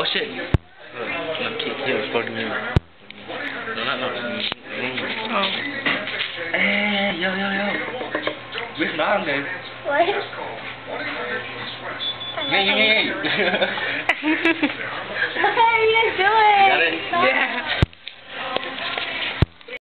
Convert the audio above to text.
Oh shit. Uh, keep. No, not, not. Oh. Hey, yo, yo, yo. Where's my không? What? Nghe, nghe, nghe.